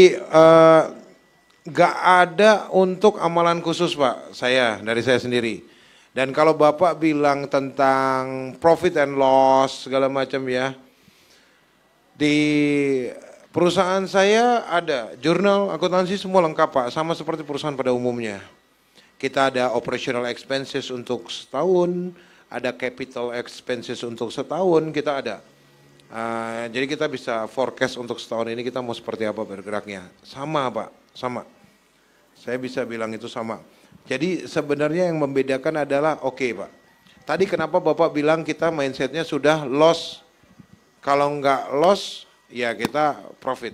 uh, gak ada untuk amalan khusus Pak, saya dari saya sendiri. Dan kalau Bapak bilang tentang profit and loss segala macam ya, di perusahaan saya ada jurnal akuntansi semua lengkap Pak, sama seperti perusahaan pada umumnya. Kita ada operational expenses untuk setahun, ada capital expenses untuk setahun, kita ada. Uh, jadi kita bisa forecast untuk setahun ini kita mau seperti apa bergeraknya. Sama Pak, sama. Saya bisa bilang itu sama. Jadi sebenarnya yang membedakan adalah oke okay, Pak. Tadi kenapa Bapak bilang kita mindsetnya sudah loss. Kalau nggak loss ya kita profit.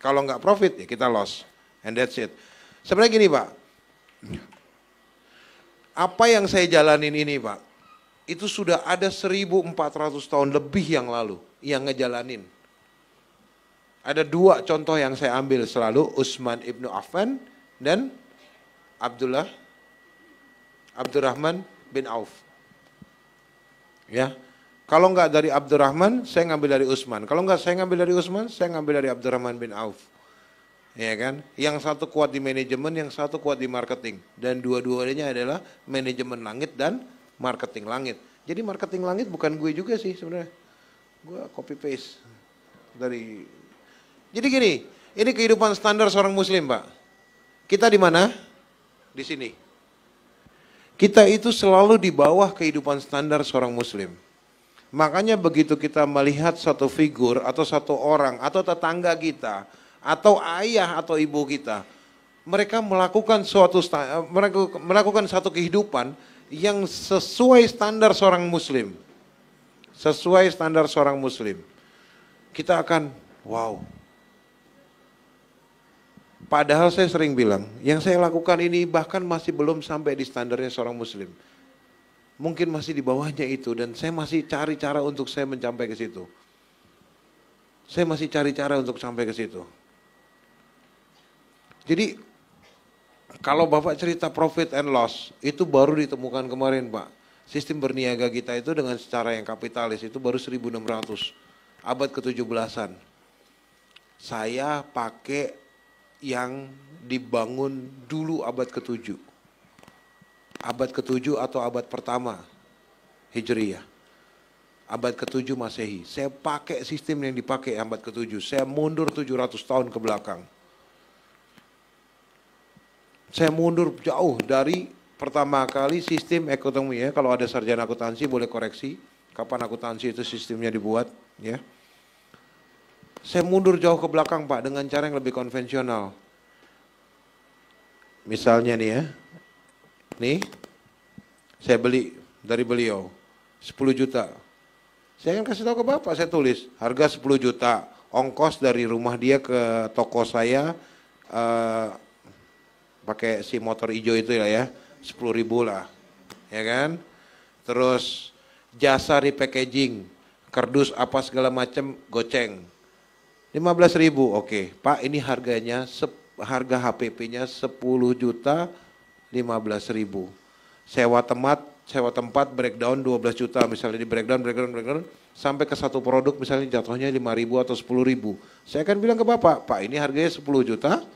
Kalau nggak profit ya kita loss. And that's it. Sebenarnya gini Pak. Apa yang saya jalanin ini Pak. Itu sudah ada 1400 tahun lebih yang lalu yang ngejalanin. Ada dua contoh yang saya ambil selalu, Utsman ibnu Affan dan Abdullah Abdurrahman bin Auf. Ya. Kalau enggak dari Abdurrahman, saya ngambil dari Utsman. Kalau enggak saya ngambil dari Utsman, saya ngambil dari Abdurrahman bin Auf. Ya kan? Yang satu kuat di manajemen, yang satu kuat di marketing. Dan dua-duanya adalah manajemen langit dan marketing langit. Jadi marketing langit bukan gue juga sih sebenarnya. Gue copy paste dari Jadi gini, ini kehidupan standar seorang muslim, Pak. Kita di mana? Di sini. Kita itu selalu di bawah kehidupan standar seorang muslim. Makanya begitu kita melihat satu figur atau satu orang atau tetangga kita atau ayah atau ibu kita, mereka melakukan suatu melakukan satu kehidupan yang sesuai standar seorang muslim. Sesuai standar seorang muslim. Kita akan wow, Padahal saya sering bilang, yang saya lakukan ini bahkan masih belum sampai di standarnya seorang muslim. Mungkin masih di bawahnya itu dan saya masih cari cara untuk saya mencapai ke situ. Saya masih cari cara untuk sampai ke situ. Jadi kalau Bapak cerita profit and loss itu baru ditemukan kemarin Pak. Sistem berniaga kita itu dengan secara yang kapitalis itu baru 1600 abad ke-17an. Saya pakai yang dibangun dulu abad ke-7. Abad ke-7 atau abad pertama Hijriyah. Abad ke-7 Masehi. Saya pakai sistem yang dipakai abad ke-7. Saya mundur 700 tahun ke belakang. Saya mundur jauh dari pertama kali sistem ekonomi ya. Kalau ada sarjana akuntansi boleh koreksi. Kapan akuntansi itu sistemnya dibuat ya. Saya mundur jauh ke belakang Pak dengan cara yang lebih konvensional. Misalnya nih ya, nih saya beli dari beliau 10 juta. Saya akan kasih tahu ke Bapak, saya tulis harga 10 juta, ongkos dari rumah dia ke toko saya uh, pakai si motor hijau itu ya ya, 10 ribu lah, ya kan? Terus jasa repackaging, kardus apa segala macam goceng 15 ribu, oke. Pak ini harganya, harga HPP-nya 10 juta 15 ribu. Sewa tempat, sewa tempat breakdown 12 juta misalnya di breakdown, breakdown, breakdown. Sampai ke satu produk misalnya jatuhnya 5 ribu atau 10 ribu. Saya akan bilang ke Bapak, Pak ini harganya 10 juta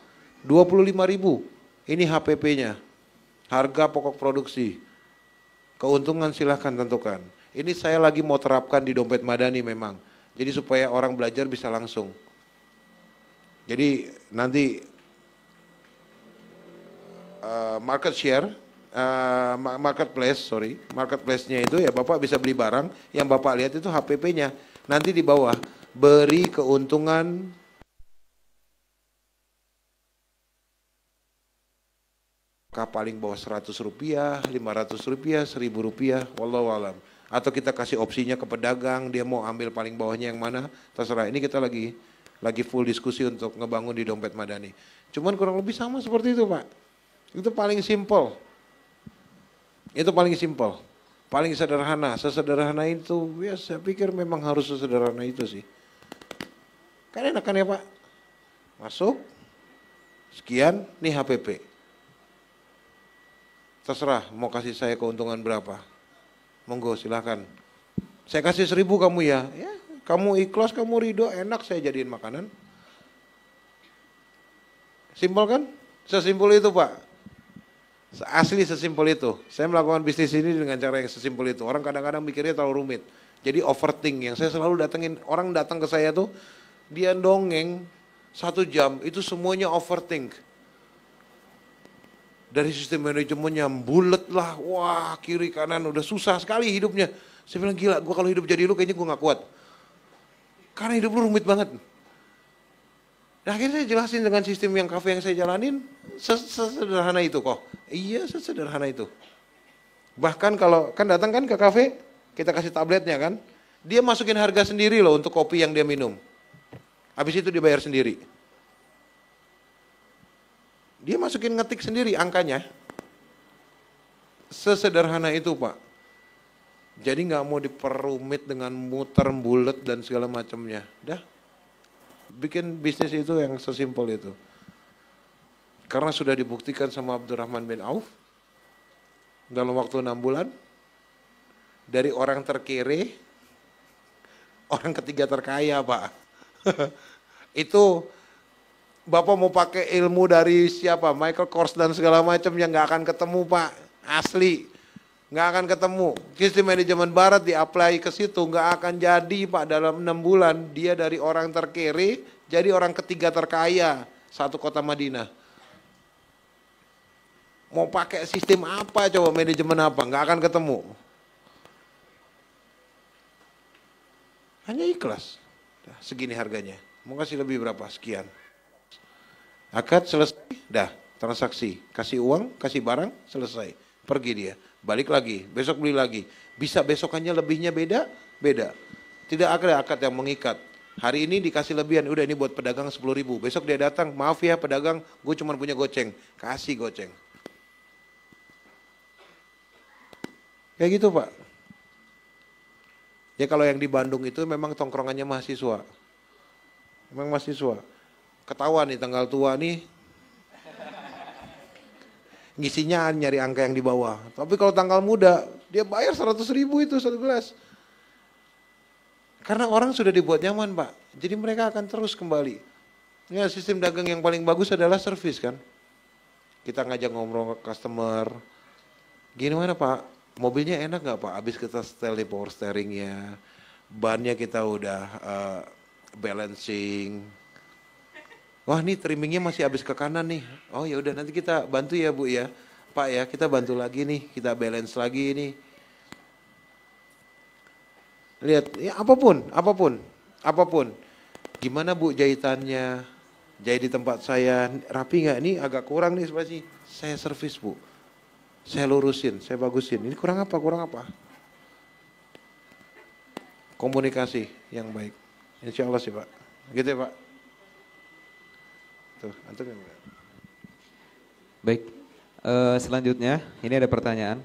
25 ribu. Ini HPP-nya. Harga pokok produksi. Keuntungan silahkan tentukan. Ini saya lagi mau terapkan di dompet madani memang. Jadi supaya orang belajar bisa langsung. Jadi nanti uh, market share, uh, marketplace, sorry, marketplace-nya itu ya Bapak bisa beli barang, yang Bapak lihat itu HPP-nya. Nanti di bawah, beri keuntungan paling bawah 100 rupiah, 500 rupiah, 1000 rupiah, wallahu alam. Atau kita kasih opsinya ke pedagang, dia mau ambil paling bawahnya yang mana, terserah. Ini kita lagi lagi full diskusi untuk ngebangun di dompet madani. Cuman kurang lebih sama seperti itu Pak. Itu paling simpel. Itu paling simpel. Paling sederhana. Sesederhana itu ya saya pikir memang harus sesederhana itu sih. Kan enak kan ya Pak? Masuk. Sekian, nih HPP. Terserah mau kasih saya keuntungan berapa. Monggo silahkan. Saya kasih seribu kamu ya. Ya kamu ikhlas, kamu ridho, enak saya jadiin makanan. Simpel kan? Sesimpel itu Pak. Asli sesimpel itu. Saya melakukan bisnis ini dengan cara yang sesimpel itu. Orang kadang-kadang mikirnya terlalu rumit. Jadi overthink yang saya selalu datengin orang datang ke saya tuh dia dongeng satu jam itu semuanya overthink. Dari sistem manajemennya bulat lah, wah kiri kanan udah susah sekali hidupnya. Saya bilang gila, gue kalau hidup jadi lu kayaknya gue gak kuat. Karena hidup lu rumit banget. Nah, akhirnya saya jelasin dengan sistem yang kafe yang saya jalanin, sesederhana itu kok. Iya, sesederhana itu. Bahkan kalau, kan datang kan ke kafe, kita kasih tabletnya kan, dia masukin harga sendiri loh untuk kopi yang dia minum. Habis itu dibayar sendiri. Dia masukin ngetik sendiri angkanya. Sesederhana itu Pak. Jadi nggak mau diperumit dengan muter bulat dan segala macamnya. Dah, bikin bisnis itu yang sesimpel itu. Karena sudah dibuktikan sama Abdurrahman bin Auf dalam waktu enam bulan dari orang terkere orang ketiga terkaya pak itu bapak mau pakai ilmu dari siapa Michael Kors dan segala macam yang nggak akan ketemu pak asli nggak akan ketemu. Sistem manajemen barat di-apply ke situ nggak akan jadi pak dalam enam bulan dia dari orang terkere jadi orang ketiga terkaya satu kota Madinah. Mau pakai sistem apa coba manajemen apa nggak akan ketemu. Hanya ikhlas. segini harganya. Mau kasih lebih berapa? Sekian. Akad selesai, dah transaksi. Kasih uang, kasih barang, selesai. Pergi dia balik lagi, besok beli lagi. Bisa besokannya lebihnya beda? Beda. Tidak ada akad yang mengikat. Hari ini dikasih lebihan, udah ini buat pedagang 10 ribu. Besok dia datang, maaf ya pedagang, gue cuma punya goceng. Kasih goceng. Kayak gitu pak. Ya kalau yang di Bandung itu memang tongkrongannya mahasiswa. Memang mahasiswa. Ketahuan nih tanggal tua nih, ngisinya nyari angka yang di bawah. Tapi kalau tanggal muda, dia bayar 100 ribu itu satu gelas. Karena orang sudah dibuat nyaman Pak, jadi mereka akan terus kembali. Ya sistem dagang yang paling bagus adalah servis kan. Kita ngajak ngobrol ke customer, gini mana Pak, mobilnya enak nggak Pak? Abis kita setel di power steeringnya, bannya kita udah uh, balancing, Wah nih trimmingnya masih habis ke kanan nih. Oh ya udah nanti kita bantu ya Bu ya. Pak ya kita bantu lagi nih, kita balance lagi nih. Lihat, ya apa pun, apa pun, apa pun. Gimana Bu jahitannya? Jahit di tempat saya rapi nggak? Ini agak kurang nih seperti saya servis Bu. Saya lurusin, saya bagusin. Ini kurang apa? Kurang apa? Komunikasi yang baik. Insya Allah sih Pak. Gitu ya Pak. Tuh, antum yang Baik, uh, selanjutnya ini ada pertanyaan.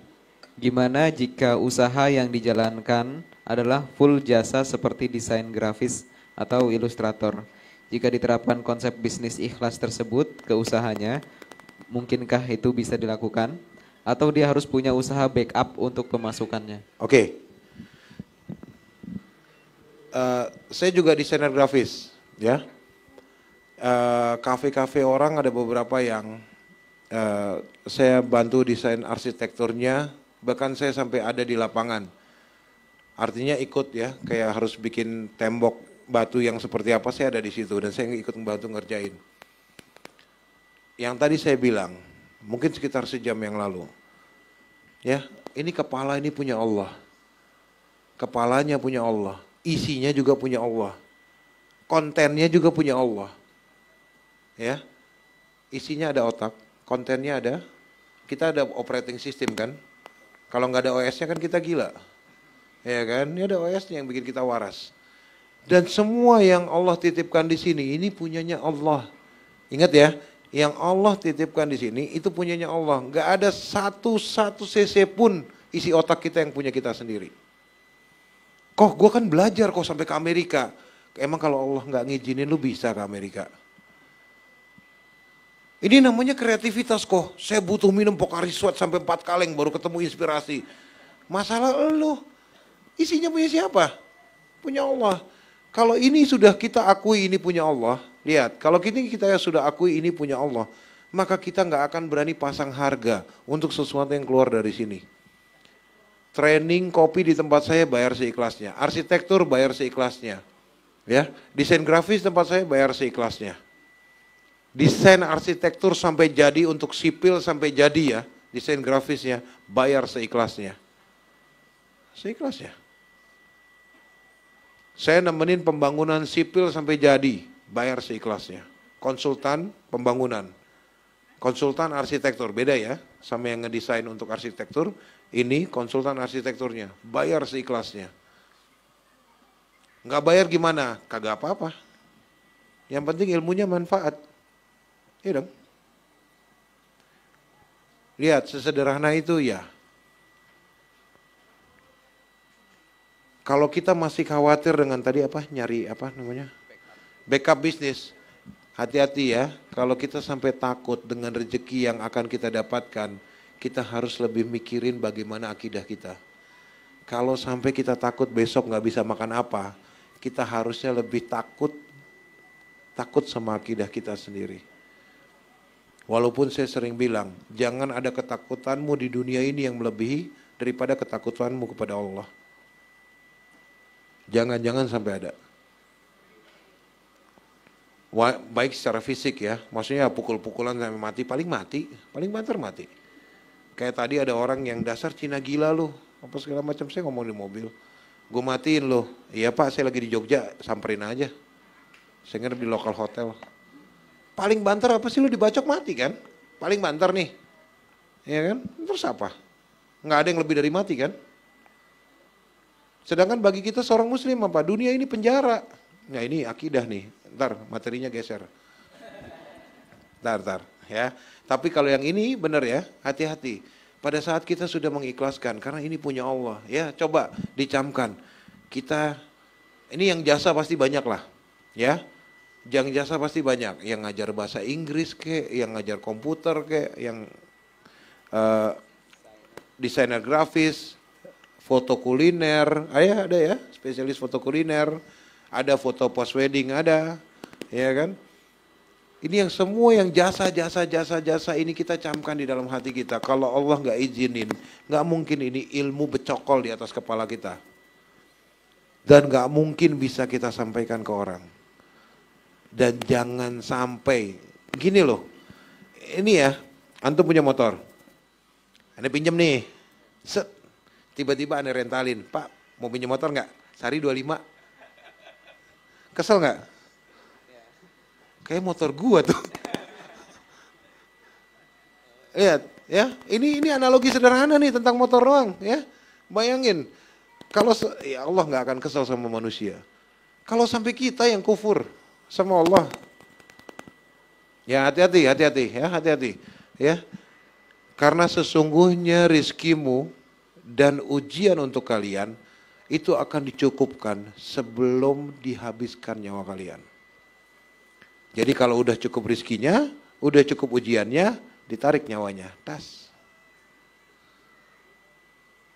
Gimana jika usaha yang dijalankan adalah full jasa seperti desain grafis atau ilustrator? Jika diterapkan konsep bisnis ikhlas tersebut ke usahanya, mungkinkah itu bisa dilakukan? Atau dia harus punya usaha backup untuk pemasukannya? Oke. Okay. Uh, eh, saya juga desainer grafis, ya kafe-kafe uh, orang ada beberapa yang uh, saya bantu desain arsitekturnya, bahkan saya sampai ada di lapangan. Artinya ikut ya, kayak harus bikin tembok batu yang seperti apa saya ada di situ dan saya ikut membantu ngerjain. Yang tadi saya bilang, mungkin sekitar sejam yang lalu. Ya, ini kepala ini punya Allah. Kepalanya punya Allah, isinya juga punya Allah. Kontennya juga punya Allah ya isinya ada otak, kontennya ada, kita ada operating system kan. Kalau nggak ada OS-nya kan kita gila, ya kan? Ini ada OS-nya yang bikin kita waras. Dan semua yang Allah titipkan di sini ini punyanya Allah. Ingat ya, yang Allah titipkan di sini itu punyanya Allah. Nggak ada satu satu cc pun isi otak kita yang punya kita sendiri. Kok gue kan belajar kok sampai ke Amerika. Emang kalau Allah nggak ngizinin lu bisa ke Amerika? Ini namanya kreativitas kok. Saya butuh minum Pocari Sweat sampai empat kaleng baru ketemu inspirasi. Masalah lo, isinya punya siapa? Punya Allah. Kalau ini sudah kita akui ini punya Allah, Lihat, kalau kini kita sudah akui ini punya Allah, maka kita nggak akan berani pasang harga untuk sesuatu yang keluar dari sini. Training kopi di tempat saya bayar seikhlasnya, arsitektur bayar seikhlasnya, ya, desain grafis tempat saya bayar seikhlasnya. Desain arsitektur sampai jadi untuk sipil sampai jadi ya, desain grafisnya bayar seikhlasnya. Seikhlasnya. Saya nemenin pembangunan sipil sampai jadi, bayar seikhlasnya. Konsultan pembangunan, konsultan arsitektur, beda ya, sama yang ngedesain untuk arsitektur, ini konsultan arsitekturnya, bayar seikhlasnya. Nggak bayar gimana? Kagak apa-apa. Yang penting ilmunya manfaat. Iya dong. Lihat, sesederhana itu ya. Kalau kita masih khawatir dengan tadi apa, nyari apa namanya? Backup bisnis. Hati-hati ya, kalau kita sampai takut dengan rezeki yang akan kita dapatkan, kita harus lebih mikirin bagaimana akidah kita. Kalau sampai kita takut besok nggak bisa makan apa, kita harusnya lebih takut, takut sama akidah kita sendiri. Walaupun saya sering bilang, jangan ada ketakutanmu di dunia ini yang melebihi daripada ketakutanmu kepada Allah. Jangan-jangan sampai ada baik secara fisik ya, maksudnya pukul-pukulan sampai mati, paling mati, paling banter mati. Kayak tadi ada orang yang dasar Cina gila loh, apa segala macam saya ngomong di mobil. Gue matiin loh, iya pak saya lagi di Jogja, samperin aja. Saya di lokal hotel. Paling banter apa sih lu dibacok mati kan? Paling banter nih, ya kan? Terus apa? Nggak ada yang lebih dari mati kan? Sedangkan bagi kita seorang muslim apa? Dunia ini penjara. Nah ini akidah nih, ntar materinya geser. Ntar, ntar ya. Tapi kalau yang ini benar ya, hati-hati. Pada saat kita sudah mengikhlaskan, karena ini punya Allah. Ya coba dicamkan. Kita, ini yang jasa pasti banyak lah. Ya, yang jasa pasti banyak. Yang ngajar bahasa Inggris ke, yang ngajar komputer ke, yang uh, desainer grafis, foto kuliner, ayah ada ya, spesialis foto kuliner, ada foto post wedding ada, ya kan? Ini yang semua yang jasa, jasa, jasa, jasa ini kita camkan di dalam hati kita. Kalau Allah nggak izinin, nggak mungkin ini ilmu becokol di atas kepala kita. Dan nggak mungkin bisa kita sampaikan ke orang. Dan jangan sampai, gini loh, ini ya, antum punya motor. Anda pinjam nih, set, tiba-tiba anda rentalin, Pak mau pinjam motor nggak? Sehari 25, Kesel nggak? Kayak motor gua tuh. Lihat, ya. Ini ini analogi sederhana nih tentang motor doang, ya. Bayangin, kalau ya Allah nggak akan kesel sama manusia. Kalau sampai kita yang kufur sama Allah, ya hati-hati, hati-hati, ya hati-hati, ya. Karena sesungguhnya rizkimu dan ujian untuk kalian itu akan dicukupkan sebelum dihabiskan nyawa kalian. Jadi kalau udah cukup rizkinya, udah cukup ujiannya, ditarik nyawanya, tas.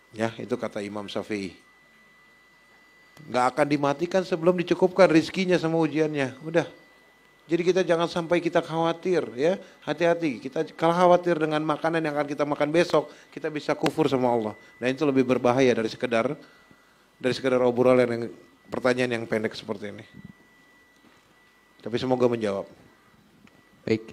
Ya, itu kata Imam Syafi'i. Gak akan dimatikan sebelum dicukupkan rizkinya sama ujiannya. Udah. Jadi kita jangan sampai kita khawatir ya. Hati-hati. Kita kalau khawatir dengan makanan yang akan kita makan besok, kita bisa kufur sama Allah. Dan itu lebih berbahaya dari sekedar dari sekedar obrolan yang pertanyaan yang pendek seperti ini. Tapi semoga menjawab. Baik.